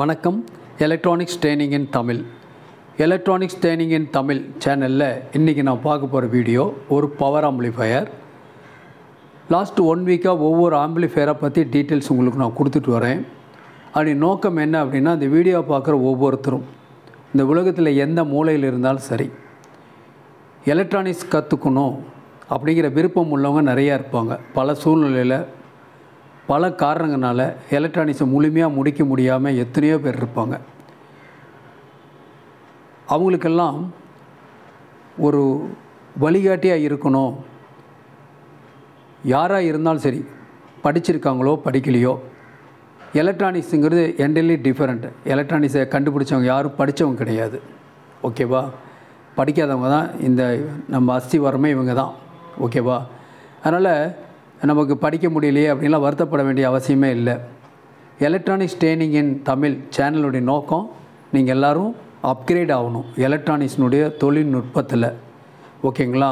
வணக்கம். Electronics training in Tamil electronics training in Tamil சேனலில் இன்றைக்கி நான் பார்க்க போகிற வீடியோ ஒரு பவர் ஆம்பிளிஃபையர் லாஸ்ட் ஒன் வீக்காக ஒவ்வொரு ஆம்பிளிஃபையரை பற்றி டீட்டெயில்ஸ் உங்களுக்கு நான் கொடுத்துட்டு வரேன். அப்படி நோக்கம் என்ன அப்படின்னா இந்த வீடியோ பார்க்குற ஒவ்வொருத்தரும் இந்த உலகத்தில் எந்த மூலையில் இருந்தாலும் சரி எலக்ட்ரானிக்ஸ் கற்றுக்கணும் அப்படிங்கிற விருப்பம் உள்ளவங்க நிறையா இருப்பாங்க. பல சூழ்நிலையில் பல காரணங்களால் எலக்ட்ரானிக்ஸை முழுமையாக முடிக்க முடியாமல் எத்தனையோ பேர் இருப்பாங்க. அவங்களுக்கெல்லாம் ஒரு வழிகாட்டியாக இருக்கணும். யாராக இருந்தாலும் சரி படிச்சிருக்காங்களோ படிக்கலையோ எலக்ட்ரானிக்ஸுங்கிறது என்டெல்லி டிஃப்ரெண்ட் எலக்ட்ரானிக்ஸை கண்டுபிடிச்சவங்க யாரும் படித்தவங்க கிடையாது. ஓகேவா படிக்காதவங்க தான் இந்த நம்ம அஸ்திவாரமே இவங்க தான். ஓகேவா அதனால் நமக்கு படிக்க முடியலையே அப்படின்லாம் வருத்தப்பட வேண்டிய அவசியமே இல்லை. எலக்ட்ரானிக்ஸ் ட்ரெயினிங் இன் தமிழ் சேனலுடைய நோக்கம் நீங்கள் எல்லோரும் அப்கிரேட் ஆகணும். எலக்ட்ரானிக்ஸினுடைய தொழில்நுட்பத்தில். ஓகேங்களா?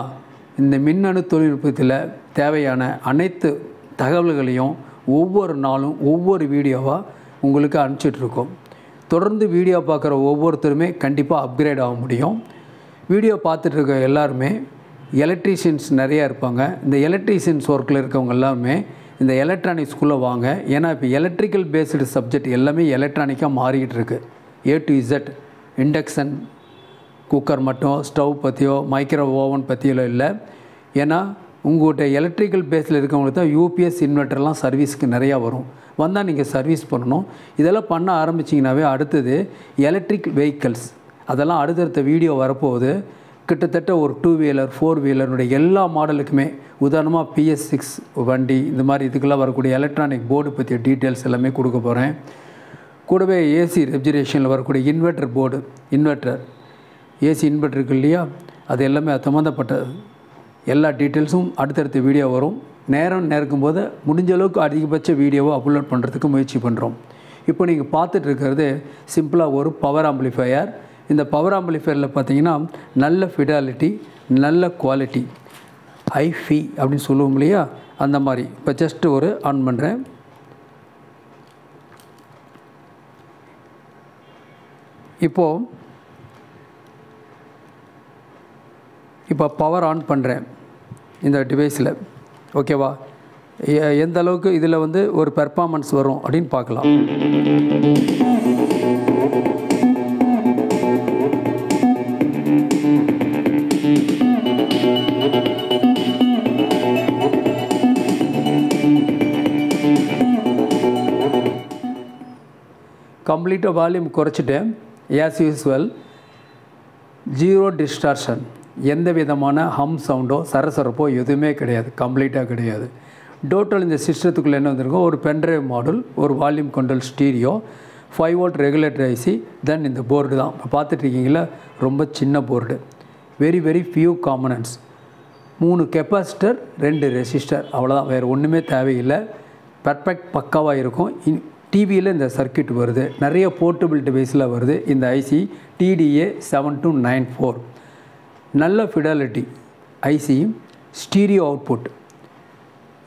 இந்த மின்னணு தொழில்நுட்பத்தில் தேவையான அனைத்து தகவல்களையும் ஒவ்வொரு நாளும் ஒவ்வொரு வீடியோவாக உங்களுக்கு அனுப்பிச்சிட்ருக்கோம். தொடர்ந்து வீடியோ பார்க்குற ஒவ்வொருத்தருமே கண்டிப்பாக அப்கிரேட் ஆக முடியும். வீடியோ பார்த்துட்ருக்க எல்லாருமே எலக்ட்ரீஷியன்ஸ் நிறையா இருப்பாங்க. இந்த எலக்ட்ரீஷியன்ஸ் ஒர்க்கில் இருக்கவங்க எல்லாமே இந்த எலக்ட்ரானிக்ஸ்குள்ளே வாங்க. ஏன்னா இப்போ எலக்ட்ரிக்கல் பேஸ்டு சப்ஜெக்ட் எல்லாமே எலக்ட்ரானிக்காக மாறிக்கிட்டு இருக்குது A to Z induction cooker மட்டும் ஸ்டவ் பற்றியோ மைக்ரோ ஓவன் பற்றியோ இல்லை. ஏன்னா உங்கள்கிட்ட எலக்ட்ரிக்கல் பேஸில் இருக்கவங்களுக்கு தான் யூபிஎஸ் இன்வெர்ட்டர்லாம் சர்வீஸ்க்கு நிறையா வரும். வந்தால் நீங்கள் சர்வீஸ் பண்ணணும். இதெல்லாம் பண்ண ஆரம்பிச்சிங்கனாவே அடுத்தது எலக்ட்ரிக் வெஹிக்கல்ஸ் அதெல்லாம் அடுத்தடுத்த வீடியோ வரப்போகுது. கிட்டத்தட்ட ஒரு டூ வீலர் ஃபோர் வீலருடைய எல்லா மாடலுக்குமே உதாரணமாக பிஎஸ் சிக்ஸ் வண்டி இந்த மாதிரி இதுக்கெல்லாம் வரக்கூடிய எலக்ட்ரானிக் போர்டு பற்றிய டீட்டெயில்ஸ் எல்லாமே கொடுக்க போகிறேன் கூடவே ஏசி ரெஃப்ரிஜரேஷனில் வரக்கூடிய inverter board inverter AC inverter இல்லையா? அது எல்லாமே அது சம்மந்தப்பட்ட எல்லா டீட்டெயில்ஸும் அடுத்தடுத்த வீடியோ வரும். நேரம் நேர்க்கும் போது முடிஞ்ச அளவுக்கு அதிகபட்ச வீடியோவை அப்லோட் பண்ணுறதுக்கு முயற்சி பண்ணுறோம் இப்போ நீங்கள் பார்த்துட்டு இருக்கிறது சிம்பிளாக ஒரு பவர் ஆம்பிளிஃபையர் இந்த பவர் ஆம்பிளிஃபையரில் பார்த்தீங்கன்னா நல்ல ஃபிடாலிட்டி நல்ல குவாலிட்டி ஐஃபி அப்படின்னு சொல்லுவோம் இல்லையா? அந்த மாதிரி. இப்போ ஜஸ்ட்டு ஒரு ஆன் பண்ணுறேன் இப்போது இப்போ பவர் ஆன் பண்ணுறேன் இந்த டிவைஸில் ஓகேவா எந்த அளவுக்கு இதில் வந்து ஒரு பெர்ஃபார்மன்ஸ் வரும் அப்படின்னு பார்க்கலாம். கம்ப்ளீட்டாக வால்யூம் குறைச்சிட்டேன். ஆஸ் யூஸ்வல் ஜீரோ டிஸ்டார்ஷன் எந்த விதமான ஹம் சவுண்டோ சரசரப்போ எதுவுமே கிடையாது. கம்ப்ளீட்டாக கிடையாது. டோட்டல் இந்த சிஸ்டத்துக்குள்ளே என்ன வந்திருக்கும்? ஒரு பென்ட்ரைவ் மாடல் ஒரு volume control stereo five volt regulator IC then இந்த போர்டு தான். இப்போ பார்த்துட்ருக்கீங்களா ரொம்ப சின்ன board very very few components மூணு கெப்பாசிட்டர் ரெண்டு ரெசிஸ்டர் அவ்வளோதான் வேறு ஒன்றுமே தேவையில்லை. பர்ஃபெக்ட் பக்காவாக இருக்கும். டிவியில் இந்த சர்க்கியூட் வருது. நிறைய போர்ட்டபிள் டிவைஸில் வருது. இந்த IC TDA seven two nine four நல்ல ஃபிடாலிட்டி ஐசி ஸ்டீரியோ அவுட்புட்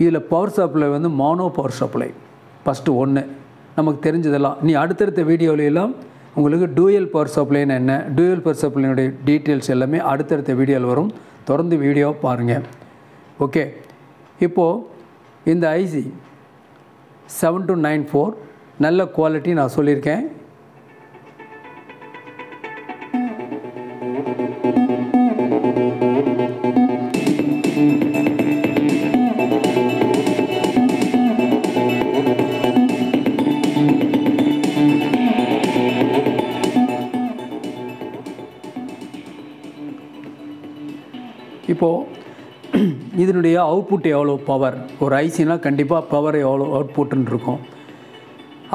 இதில் பவர் சப்ளை வந்து மானோ பவர் சப்ளை ஃபஸ்ட்டு ஒன்று நமக்கு தெரிஞ்சதெல்லாம். நீ அடுத்தடுத்த வீடியோலையெல்லாம் உங்களுக்கு டூயல் பவர் சப்ளைன்னு என்ன? டூயல் பவர் சப்ளைனுடைய டீட்டெயில்ஸ் எல்லாமே அடுத்தடுத்த வீடியோவில் வரும். தொடர்ந்து வீடியோ பாருங்கள் ஓகே இப்போது இந்த IC seven two nine four நல்ல குவாலிட்டி நான் சொல்லியிருக்கேன். இப்போது இதனுடைய அவுட்புட் எவ்வளோ பவர் ஒரு ஐசினால் கண்டிப்பாக பவர் எவ்வளோ அவுட்புட்டுன்னு இருக்கும்.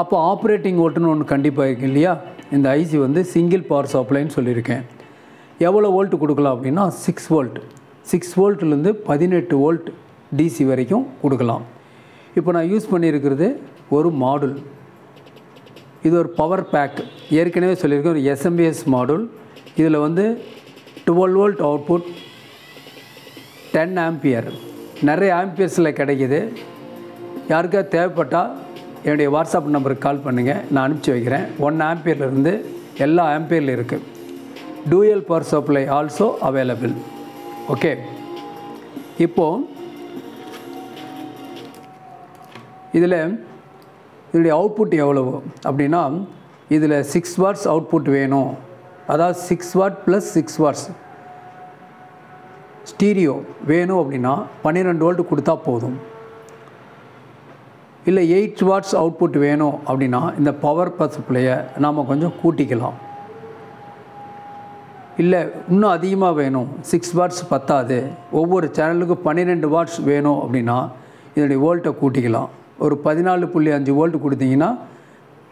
அப்போ ஆப்ரேட்டிங் ஓட்டுன்னு ஒன்று கண்டிப்பாக இருக்கு இல்லையா? இந்த ஐசி வந்து சிங்கிள் பவர் சப்ளைன்னு சொல்லியிருக்கேன். எவ்வளோ வோல்ட் கொடுக்கலாம் அப்படின்னா சிக்ஸ் வோல்ட் சிக்ஸ் வோல்ட்லேருந்து பதினெட்டு வோல்ட் டிசி வரைக்கும் கொடுக்கலாம். இப்போ நான் யூஸ் பண்ணியிருக்கிறது ஒரு மாடுல் இது ஒரு பவர் பேக் ஏற்கனவே சொல்லியிருக்கேன் ஒரு எஸ்எம்பிஎஸ் மாடுல் இதில் வந்து twelve volt output ten ampere நிறைய ஆம்பியர்ஸில் கிடைக்குது. யாருக்கா தேவைப்பட்டால் என்னுடைய வாட்ஸ்அப் நம்பருக்கு கால் பண்ணுங்கள் நான் அனுப்பிச்சி வைக்கிறேன். ஒன் ஆம்பியர்லேருந்து எல்லா ஆம்பியரில் இருக்குது dual power supply also available okay இப்போது இதில் இதனுடைய அவுட்புட் எவ்வளவு? அப்படின்னா இதில் சிக்ஸ் வாட்ஸ் அவுட்புட் வேணும். அதாவது six watt plus six watts stereo வேணும் அப்படின்னா பன்னிரெண்டு வோல்ட் கொடுத்தா போதும். இல்லை எயிட் வாட்ஸ் அவுட்புட் வேணும் அப்படின்னா இந்த பவர் சப்ளையை நாம் கொஞ்சம் கூட்டிக்கலாம். இல்லை இன்னும் அதிகமாக வேணும். சிக்ஸ் வாட்ஸ் பத்தாது. ஒவ்வொரு சேனலுக்கும் பன்னிரெண்டு வாட்ஸ் வேணும் அப்படின்னா இதனுடைய வோல்ட்டை கூட்டிக்கலாம். ஒரு பதினாலு புள்ளி அஞ்சு வோல்ட் கொடுத்தீங்கன்னா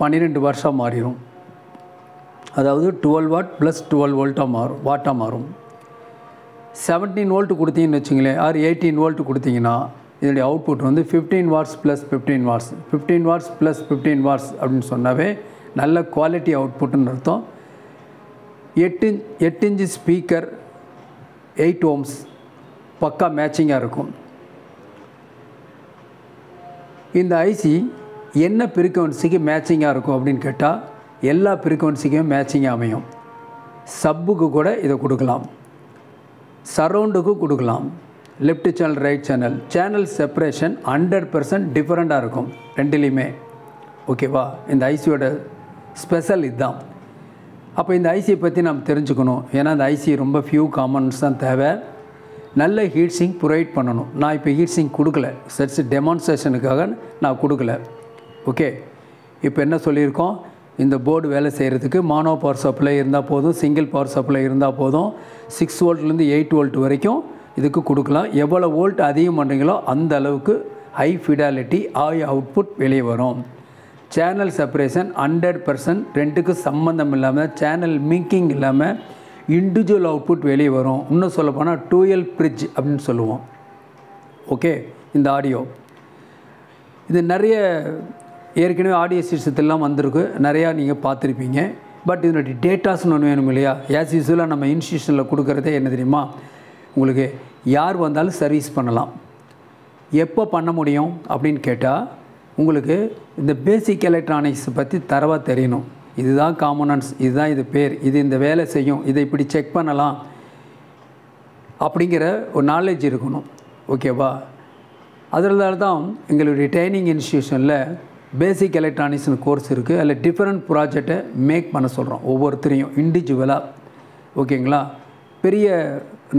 பன்னிரெண்டு வாட்ஸாக மாறிடும் அதாவது டுவெல் வாட் ப்ளஸ் டுவெல் வோல்ட்டாக மாறும் வாட்டாக மாறும். செவன்டீன் வோல்ட் கொடுத்தீங்கன்னு வச்சுங்களேன் ஆர் எயிட்டீன் வோல்ட் கொடுத்தீங்கன்னா இதனுடைய அவுட்புட் வந்து fifteen watts plus fifteen watts fifteen watts plus fifteen watts அப்படின்னு சொன்னாவே நல்ல குவாலிட்டி அவுட்புட்டுன்னு அர்த்தம். எட்டு எட்டு இன்ச்சு ஸ்பீக்கர் எயிட் ஓம்ஸ் பக்கா மேட்சிங்காக இருக்கும். இந்த ஐசி என்ன ஃப்ரீக்குவன்சிக்கு மேட்சிங்காக இருக்கும் அப்படின்னு கேட்டால் எல்லா ஃப்ரீக்குவன்சிக்கும் மேட்சிங்காக அமையும். சப்புக்கு கூட இதை கொடுக்கலாம். சரௌண்டுக்கு கொடுக்கலாம். Left channel right channel channel separation hundred percent டிஃப்ரெண்ட்டாக இருக்கும். ரெண்டுலேயுமே. ஓகேவா இந்த ஐசியோட ஸ்பெஷல் இதுதான். அப்போ இந்த ஐசியை பற்றி நாம் தெரிஞ்சுக்கணும். ஏன்னா இந்த ஐசி ரொம்ப ஃபியூ காமன்ஸ் தான் தேவை. நல்ல ஹீட் சிங் ப்ரொவைட் பண்ணணும். நான் இப்போ ஹீட் சிங் கொடுக்கல. சர்ச் டெமான்ஸ்ட்ரேஷனுக்காக நான் கொடுக்கல. ஓகே இப்போ என்ன சொல்லியிருக்கோம்? இந்த போர்டு வேலை செய்கிறதுக்கு மானோ பவர் சப்ளை இருந்தால் போதும் சிங்கிள் பவர் சப்ளை இருந்தால் போதும் சிக்ஸ் வோல்ட்லேருந்து எயிட் வோல்ட் வரைக்கும் இதுக்கு கொடுக்கலாம். எவ்வளோ வோல்ட் அதிகம் பண்ணுறீங்களோ அந்த அளவுக்கு ஹை ஃபிடாலிட்டி ஆய் அவுட்புட் வெளியே வரும். சேனல் செப்பரேஷன் ஹண்ட்ரட் பர்சன்ட் ரெண்டுக்கு சம்மந்தம் இல்லாமல் சேனல் மிங்கிங் இல்லாமல் இண்டிவிஜுவல் அவுட்புட் வெளியே வரும். இன்னும் சொல்ல போனால் டூயல் பிரிட்ஜ் அப்படின்னு சொல்லுவோம். ஓகே இந்த ஆடியோ இது நிறைய ஏற்கனவே ஆடியோ சிஸ்டத்திலாம் வந்திருக்கு. நிறையா நீங்கள் பார்த்துருப்பீங்க. பட் இதனுடைய டேட்டாஸ்னு ஒன்று வேணும் இல்லையா? ஏஸ் யூஸ்வலாக நம்ம இன்ஸ்டியூஷனில் கொடுக்குறதே என்ன தெரியுமா? உங்களுக்கு யார் வந்தாலும் சர்வீஸ் பண்ணலாம். எப்போ பண்ண முடியும் அப்படின்னு கேட்டால் உங்களுக்கு இந்த பேசிக் எலக்ட்ரானிக்ஸ் பற்றி தரவாக தெரியணும். இதுதான் காமனன்ஸ் இதுதான் இது பேர் இது இந்த வேலை செய்யும் இதை இப்படி செக் பண்ணலாம் அப்படிங்கிற ஒரு நாலேஜ் இருக்கணும். ஓகேவா அதனால தான் எங்களுடைய ட்ரைனிங் இன்ஸ்டியூஷனில் பேசிக் எலக்ட்ரானிக்ஸ்னு கோர்ஸ் இருக்குது அதில் டிஃப்ரெண்ட் ப்ராஜெக்டை மேக் பண்ண சொல்கிறோம் ஒவ்வொருத்தரையும் இண்டிவிஜுவலாக ஓகேங்களா பெரிய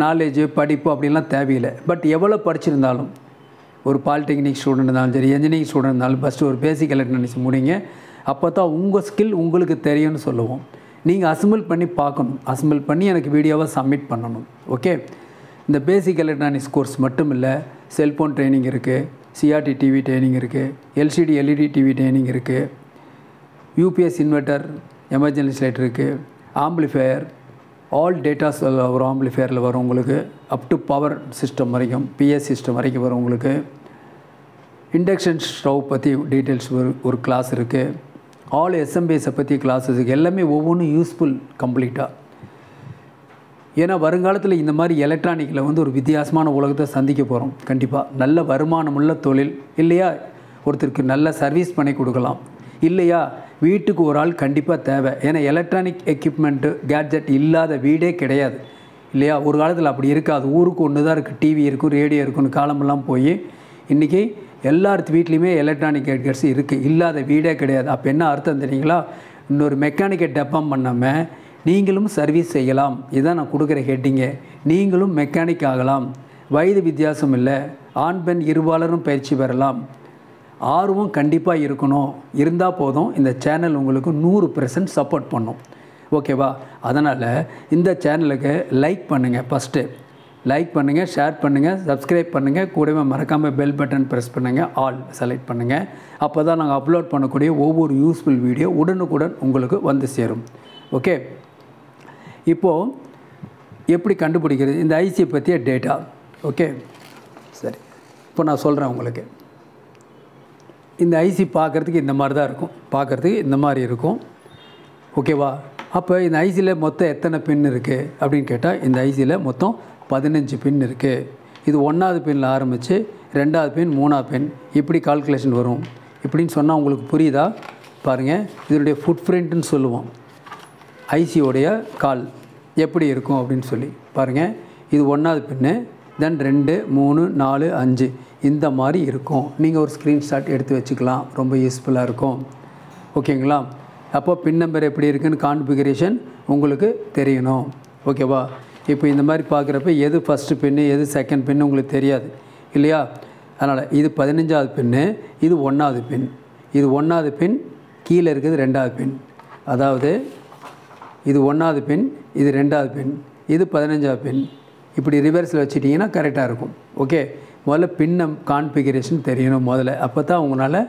நாலேஜு படிப்பு அப்படின்லாம் தேவையில்லை. பட் எவ்வளோ படிச்சிருந்தாலும் ஒரு பாலிடெக்னிக் ஸ்டூடெண்ட் இருந்தாலும் சரி இன்ஜினியரிங் ஸ்டூடெண்ட் இருந்தாலும் ஃபஸ்ட்டு ஒரு பேசிக் எலக்ட்ரானிக்ஸ் முடிங்க. அப்போ தான் உங்கள் ஸ்கில் உங்களுக்கு தெரியும்னு சொல்லுவோம். நீங்கள் அசம்பிள் பண்ணி பார்க்கணும். அசம்பிள் பண்ணி எனக்கு வீடியோவை சப்மிட் பண்ணணும். ஓகே இந்த பேசிக் எலக்ட்ரானிக்ஸ் கோர்ஸ் மட்டும் இல்லை செல்ஃபோன் ட்ரைனிங் இருக்குது சிஆர்டி டிவி ட்ரைனிங் இருக்குது எல்சிடி எல்இடி டிவி ட்ரைனிங் இருக்குது யூபிஎஸ் இன்வெர்ட்டர் எமர்ஜென்சி லைட் இருக்குது ஆம்பிளிஃபையர் ஆல் டேட்டாஸ் ஒரு ஆம்பிளிஃபையரில் வரும் உங்களுக்கு அப் டு பவர் சிஸ்டம் வரைக்கும் பிஎஸ் சிஸ்டம் வரைக்கும் வரும் உங்களுக்கு. இண்டக்ஷன் ஸ்டவ் பற்றி டீட்டெயில்ஸ் ஒரு ஒரு கிளாஸ் இருக்குது ஆல் எஸ்எம்பிஎஸை பற்றி கிளாஸஸ் இருக்குது எல்லாமே ஒவ்வொன்றும் யூஸ்ஃபுல் கம்ப்ளீட்டாக ஏன்னா வருங்காலத்தில் இந்த மாதிரி எலக்ட்ரானிக்கில் வந்து ஒரு வித்தியாசமான உலகத்தை சந்திக்க போகிறோம் கண்டிப்பாக நல்ல வருமானமுள்ள தொழில் இல்லையா? ஒருத்தருக்கு நல்ல சர்வீஸ் பண்ணி கொடுக்கலாம். இல்லையா? வீட்டுக்கு ஒரு ஆள் கண்டிப்பாக தேவை. ஏன்னா எலக்ட்ரானிக் எக்யூப்மெண்ட்டு கேட்ஜெட் இல்லாத வீடே கிடையாது. இல்லையா? ஒரு காலத்தில் அப்படி இருக்காது. ஊருக்கு ஒன்று தான் இருக்குது டிவி இருக்கும் ரேடியோ இருக்குன்னு காலமெல்லாம் போய் இன்றைக்கி எல்லாத்து வீட்லேயுமே எலக்ட்ரானிக் கேட்கட்ஸ் இருக்குது இல்லாத வீடே கிடையாது. அப்போ என்ன அர்த்தம் தெரியுங்களா? இன்னொரு மெக்கானிக்கை டெப்பம் பண்ணாமல் நீங்களும் சர்வீஸ் செய்யலாம். இதுதான் நான் கொடுக்குற ஹெட்டிங்கு நீங்களும் மெக்கானிக் ஆகலாம். வயது வித்தியாசம் இல்லை. ஆண் பெண் இருபாலரும் பயிற்சி பெறலாம். ஆர்வம் கண்டிப்பாக இருக்கணும். இருந்தால் போதும் இந்த சேனல் உங்களுக்கு நூறு பெர்சன்ட் சப்போர்ட் பண்ணும். ஓகேவா அதனால் இந்த சேனலுக்கு லைக் பண்ணுங்கள் ஃபஸ்ட்டு லைக் பண்ணுங்கள் ஷேர் பண்ணுங்கள் சப்ஸ்கிரைப் பண்ணுங்கள் கூடவே மறக்காமல் பெல் பட்டன் ப்ரெஸ் பண்ணுங்கள் ஆல் செலக்ட் பண்ணுங்கள் அப்போ தான் நாங்கள் அப்லோட் பண்ணக்கூடிய ஒவ்வொரு யூஸ்ஃபுல் வீடியோ உடனுக்குடன் உங்களுக்கு வந்து சேரும். ஓகே இப்போது எப்படி கண்டுபிடிக்கிறது? இந்த ஐசியை பற்றிய டேட்டா ஓகே சரி. இப்போ நான் சொல்கிறேன் உங்களுக்கு. இந்த ஐசி பார்க்குறதுக்கு இந்த மாதிரி தான் இருக்கும். பார்க்குறதுக்கு இந்த மாதிரி இருக்கும். ஓகேவா அப்போ இந்த ஐசியில் மொத்தம் எத்தனை பின் இருக்குது அப்படின்னு கேட்டால் இந்த ஐசியில் மொத்தம் பதினஞ்சு பின் இருக்குது இது ஒன்றாவது பின்னில் ஆரம்பித்து ரெண்டாவது பின் மூணாவது பின் இப்படி கால்குலேஷன் வரும். இப்படின்னு சொன்னால் உங்களுக்கு புரியுதா? பாருங்கள் இதனுடைய ஃபுட் பிரிண்ட்டுன்னு சொல்லுவோம். ஐசியோடைய கால் எப்படி இருக்கும் அப்படின்னு சொல்லி. பாருங்கள் இது ஒன்றாவது பின்னு தென் ரெண்டு மூணு நாலு அஞ்சு. இந்த மாதிரி இருக்கும். நீங்கள் ஒரு ஸ்க்ரீன்ஷாட் எடுத்து வச்சுக்கலாம். ரொம்ப யூஸ்ஃபுல்லாக இருக்கும். ஓகேங்களா அப்போ பின் நம்பர் எப்படி இருக்குன்னு கான்ஃபிகரேஷன் உங்களுக்கு தெரியணும். ஓகேவா இப்போ இந்த மாதிரி பார்க்குறப்ப எது ஃபஸ்ட்டு பின்னு எது செகண்ட் பின்னு உங்களுக்கு தெரியாது. இல்லையா? அதனால் இது பதினஞ்சாவது பின்னு இது ஒன்றாவது பின் இது ஒன்றாவது பின் கீழே இருக்குது ரெண்டாவது பின் அதாவது இது ஒன்றாவது பின் இது ரெண்டாவது பின் இது பதினஞ்சாவது பின் இப்படி ரிவர்ஸில் வச்சுட்டிங்கன்னா கரெக்டாக இருக்கும். ஓகே முதல்ல பின்னம் கான்ஃபிகரேஷன் தெரியணும் முதல்ல. அப்போ தான் உங்களால்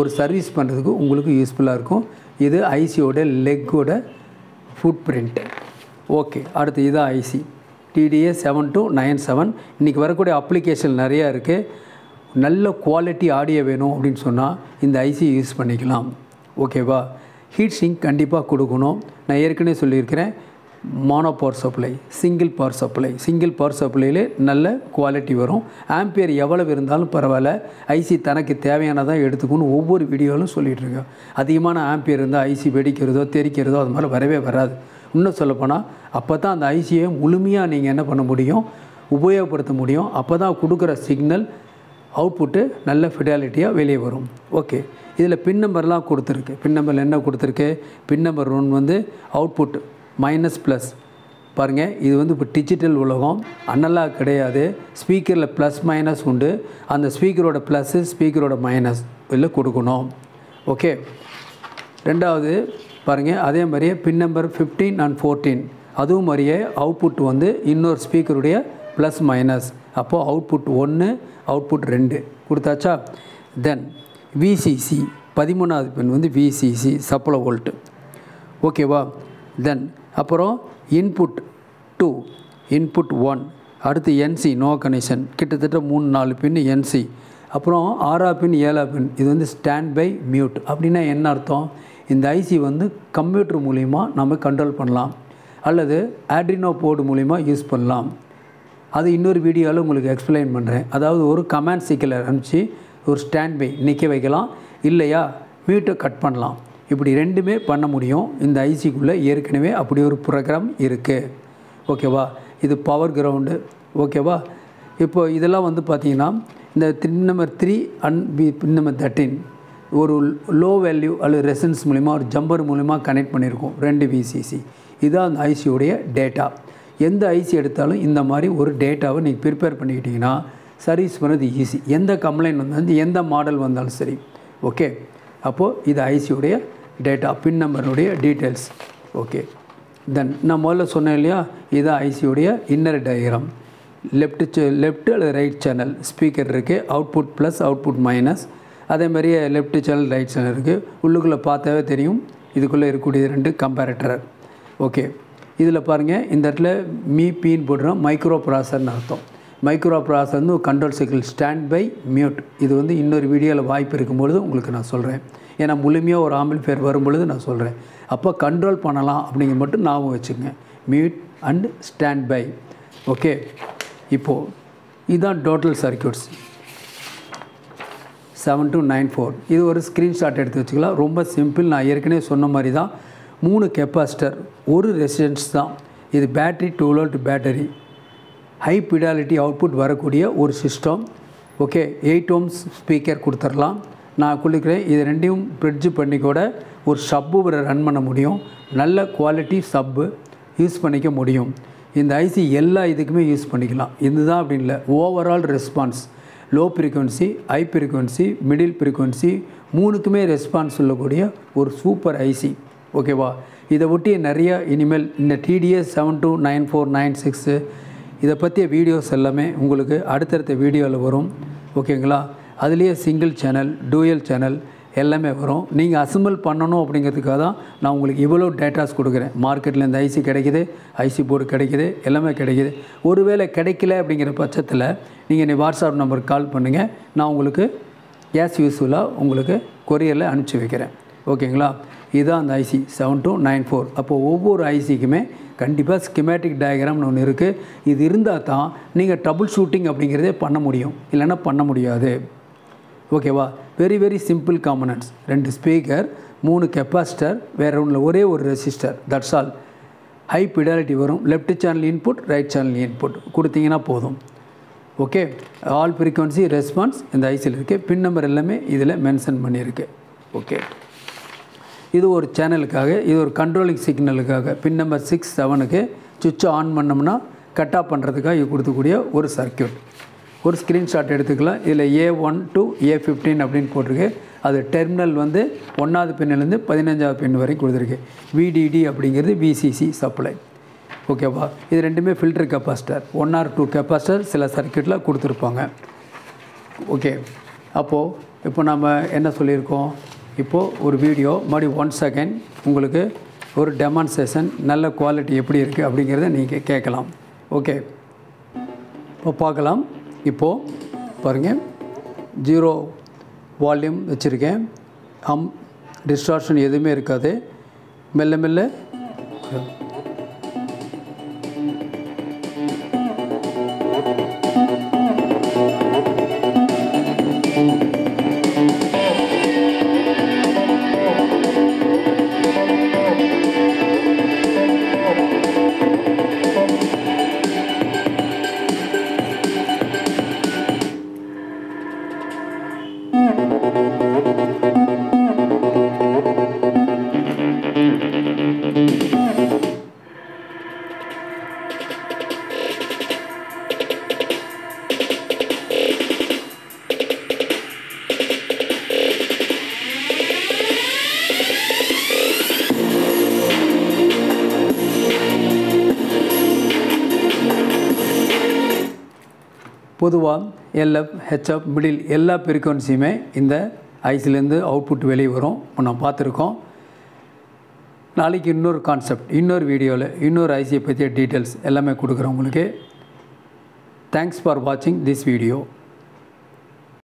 ஒரு சர்வீஸ் பண்ணுறதுக்கு உங்களுக்கு யூஸ்ஃபுல்லாக இருக்கும். இது ஐசியோட லெக்கோட ஃபுட் பிரிண்ட்டு ஓகே அடுத்து இதுதான் IC TDA seven two nine seven இன்றைக்கி வரக்கூடிய அப்ளிகேஷன் நிறையா இருக்குது நல்ல குவாலிட்டி ஆடியோ வேணும் அப்படின்னு சொன்னால் இந்த ஐசி யூஸ் பண்ணிக்கலாம். ஓகேவா ஹீட் சிங்க் கண்டிப்பாக கொடுக்கணும். நான் ஏற்கனவே சொல்லியிருக்கிறேன். Mono power supply single power supply single power சப்ளையிலே நல்ல குவாலிட்டி வரும். ஆம்பியர் எவ்வளவு இருந்தாலும் பரவாயில்ல. ஐசி தனக்கு தேவையானதாக எடுத்துக்கணும் ஒவ்வொரு வீடியோவிலும் சொல்லிகிட்டு இருக்கேன் அதிகமான ஆம்பியர் இருந்தால் ஐசி வெடிக்கிறதோ தெரிக்கிறதோ அது மாதிரி வரவே வராது. இன்னும் சொல்லப்போனால் அப்போ தான் அந்த ஐசியை முழுமையாக நீங்கள் என்ன பண்ண முடியும்? உபயோகப்படுத்த முடியும். அப்போ தான் கொடுக்குற சிக்னல் அவுட்புட்டு நல்ல ஃபிடாலிட்டியாக வெளியே வரும். ஓகே இதில் பின் நம்பர்லாம் கொடுத்துருக்கு. பின் நம்பரில் என்ன கொடுத்துருக்கு? பின் நம்பர் ஒன் வந்து அவுட்புட் மைனஸ் ப்ளஸ் பாருங்கள் இது வந்து இப்போ டிஜிட்டல் உலகம். அன்னலாக கிடையாது. ஸ்பீக்கரில் ப்ளஸ் மைனஸ் உண்டு. அந்த ஸ்பீக்கரோட ப்ளஸ்ஸு ஸ்பீக்கரோட மைனஸ் இல்லை கொடுக்கணும். ஓகே ரெண்டாவது பாருங்கள் அதே மாதிரியே pin number fifteen and fourteen அதுவும் மாதிரியே அவுட்புட் வந்து இன்னொரு ஸ்பீக்கருடைய ப்ளஸ் மைனஸ் அப்போது அவுட்புட் ஒன்று அவுட்புட் ரெண்டு. கொடுத்தாச்சா? தென் விசிசி பதிமூணாவது பெண் வந்து விசிசி சப்ளை வோல்ட்டு ஓகேவா தென் அப்புறம் இன்புட் டூ இன்புட் ஒன் அடுத்து என்சி நோ கனெக்ஷன் கிட்டத்தட்ட மூணு நாலு பின் என்சி அப்புறம் ஆறா பின் ஏழா பின் இது வந்து ஸ்டாண்ட் பை மியூட் அப்படின்னா என்ன அர்த்தம்? இந்த ஐசி வந்து கம்ப்யூட்டர் மூலிமா நம்ம கண்ட்ரோல் பண்ணலாம். அல்லது ஆட்ரினோ போர்டு மூலிமா யூஸ் பண்ணலாம். அது இன்னொரு வீடியோவில் உங்களுக்கு எக்ஸ்பிளைன் பண்ணுறேன் அதாவது ஒரு கமாண்ட் சீக்கில் அனுப்பிச்சு ஒரு ஸ்டாண்ட் பை நிற்க வைக்கலாம். இல்லையா? மியூட்டை கட் பண்ணலாம். இப்படி ரெண்டுமே பண்ண முடியும். இந்த ஐசிக்குள்ளே ஏற்கனவே அப்படி ஒரு ப்ரோக்ராம் இருக்குது ஓகேவா இது பவர் கிரவுண்டு ஓகேவா இப்போ இதெல்லாம் வந்து பார்த்திங்கன்னா இந்த pin number three and P pin number thirteen ஒரு லோ வேல்யூ அல்லது ரெசன்ஸ் மூலிமா ஒரு ஜம்பர் மூலிமா கனெக்ட் பண்ணியிருக்கோம். ரெண்டு விசிசி இதுதான் அந்த ஐசியோடைய டேட்டா எந்த ஐசி எடுத்தாலும் இந்த மாதிரி ஒரு டேட்டாவை நீங்கள் ப்ரிப்பேர் பண்ணிக்கிட்டிங்கன்னா சர்வீஸ் பண்ணுறது ஈஸி எந்த கம்ப்ளைண்ட் வந்தாலும் எந்த மாடல் வந்தாலும் சரி. ஓகே அப்போது இது ஐசியுடைய டேட்டா பின் நம்பருடைய டீட்டெயில்ஸ் ஓகே தென் நான் முதல்ல சொன்னேன் இல்லையா? இதுதான் ஐசியுடைய இன்னர் டயக்ராம் லெஃப்ட் லெஃப்ட் அல்லது ரைட் சேனல் ஸ்பீக்கர் இருக்குது அவுட்புட் ப்ளஸ் அவுட்புட் மைனஸ் அதே மாதிரியே லெஃப்ட் சேனல் ரைட் சேனல் இருக்குது உள்ளுக்குள்ளே பார்த்தாவே தெரியும். இதுக்குள்ளே இருக்கக்கூடிய ரெண்டு கம்பேரட்டர் ஓகே இதில் பாருங்கள் இந்த இடத்துல மீ பீன் போடுறோம் மைக்ரோ ப்ராசர்னு அர்த்தம். மைக்ரோ ப்ராசஸ் வந்து control cycle stand by mute இது வந்து இன்னொரு வீடியோவில் வாய்ப்பு இருக்கும்பொழுது உங்களுக்கு நான் சொல்கிறேன் ஏன்னா முழுமையாக ஒரு ஆம்பிள்ஃபேர் வரும்பொழுது நான் சொல்கிறேன் அப்போ கண்ட்ரோல் பண்ணலாம் அப்படிங்கிற மட்டும் ஞாபகம் வச்சுங்க mute and stand by okay இப்போது இதுதான் total circuits seven two nine four இது ஒரு ஸ்க்ரீன்ஷாட் எடுத்து வச்சுக்கலாம். ரொம்ப சிம்பிள் நான் ஏற்கனவே சொன்ன மாதிரி தான் மூணு கெப்பாசிட்டர் ஒரு ரெசிடென்ஸ் தான். இது battery two volt battery high fidelity output வரக்கூடிய ஒரு system okay eight ohms speaker கொடுத்துடலாம். நான் குளிக்கிறேன். இது ரெண்டையும் பிரிட்ஜ் பண்ணி கூட ஒரு சப்பு ரன் பண்ண முடியும். நல்ல குவாலிட்டி சப்பு யூஸ் பண்ணிக்க முடியும். இந்த ஐசி எல்லா இதுக்குமே யூஸ் பண்ணிக்கலாம். இதுதான் அப்படின்னு இல்லை. Overall response low frequency high frequency middle frequency மூணுக்குமே response சொல்லக்கூடிய ஒரு சூப்பர் ஐசி ஓகேவா இதை ஒட்டி நிறைய இனிமேல் இந்த TDS seven two nine four nine six இதை பற்றிய வீடியோஸ் எல்லாமே உங்களுக்கு அடுத்தடுத்த வீடியோவில் வரும். ஓகேங்களா அதுலேயே சிங்கிள் சேனல் டூயல் சேனல் எல்லாமே வரும். நீங்கள் அசம்பிள் பண்ணணும் அப்படிங்கிறதுக்காக தான் நான் உங்களுக்கு இவ்வளோ டேட்டாஸ் கொடுக்குறேன். மார்க்கெட்டில் இந்த ஐசி கிடைக்குது ஐசி போர்டு கிடைக்குது எல்லாமே கிடைக்குது. ஒருவேளை கிடைக்கல அப்படிங்கிற பட்சத்தில் நீங்கள் நீ வாட்ஸ்அப் நம்பருக்கு கால் பண்ணுங்கள் நான் உங்களுக்கு கேஸ் யூஸ்ஃபுல்லாக உங்களுக்கு கொரியரில் அனுப்பிச்சி வைக்கிறேன். ஓகேங்களா இதுதான் அந்த IC seven two nine four அப்போது ஒவ்வொரு ஐசிக்குமே கண்டிப்பாக ஸ்கிமேட்டிக் டயக்ராம்னு ஒன்று இருக்குது இது இருந்தால் தான் நீங்கள் ட்ரபுள் ஷூட்டிங் அப்படிங்கிறதே பண்ண முடியும். இல்லைன்னா பண்ண முடியாது. ஓகேவா வெரி வெரி சிம்பிள் காம்பனன்ட்ஸ் ரெண்டு ஸ்பீக்கர் மூணு கெப்பாசிட்டர் வேறு ஒன்றில் ஒரே ஒரு resistor that's all high fidelity வரும். Left channel input right channel input கொடுத்தீங்கன்னா போதும். ஓகே ஆல் ஃப்ரீக்வன்சி ரெஸ்பான்ஸ் இந்த ஐசியில் இருக்குது பின் நம்பர் எல்லாமே இதில் மென்ஷன் பண்ணியிருக்கு. ஓகே இது ஒரு சேனலுக்காக இது ஒரு கண்ட்ரோலிங் சிக்னலுக்காக பின் நம்பர் சிக்ஸ் செவனுக்கு சுவிட்சை ஆன் பண்ணோம்னா கட் ஆஃப் பண்ணுறதுக்காக இது கொடுக்கக்கூடிய ஒரு சர்க்கியூட் ஒரு ஸ்க்ரீன்ஷாட் எடுத்துக்கலாம். இதில் A one to A fifteen அப்படின்னு போட்டிருக்கு. அது டெர்மினல் வந்து ஒன்றாவது பின்னிலேருந்து பதினஞ்சாவது பின் வரைக்கும் கொடுத்துருக்கு. விடிடி அப்படிங்கிறது விசிசி சப்ளை ஓகேவா இது ரெண்டுமே filter capacitor one or two capacitor சில சர்க்கியூட்டில் கொடுத்துருப்பாங்க. ஓகே அப்போது இப்போ நம்ம என்ன சொல்லியிருக்கோம்? இப்போது ஒரு வீடியோ மறுபடியும் ஒன் செகண்ட் உங்களுக்கு ஒரு டெமான்ஸ்ட்ரேஷன் நல்ல குவாலிட்டி எப்படி இருக்குது அப்படிங்கிறத நீங்கள் கேட்கலாம். ஓகே இப்போ பார்க்கலாம். இப்போது பாருங்கள் ஜீரோ வால்யூம் வச்சுருக்கேன். அம் டிஸ்டார்ஷன் எதுவுமே இருக்காது. மெல்ல மெல்ல. பொதுவாக எல்எஃப் ஹெச்எஃப் மிடில் எல்லா ஃப்ரீக்வன்சியுமே இந்த ஐஸ்லேருந்து அவுட்புட் வெளியே வரும். இப்போ நம்ம பார்த்துருக்கோம். நாளைக்கு இன்னொரு கான்செப்ட் இன்னொரு வீடியோவில் இன்னொரு ஐசியை பற்றிய டீட்டெயில்ஸ் எல்லாமே கொடுக்குறேன் உங்களுக்கு. தேங்க்ஸ் ஃபார் வாட்சிங் திஸ் வீடியோ